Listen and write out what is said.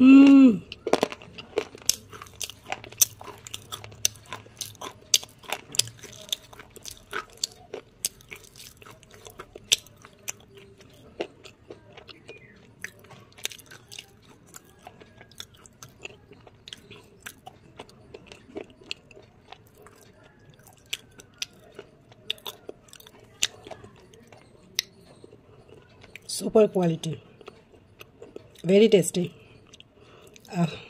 Mm. super quality very tasty Ach.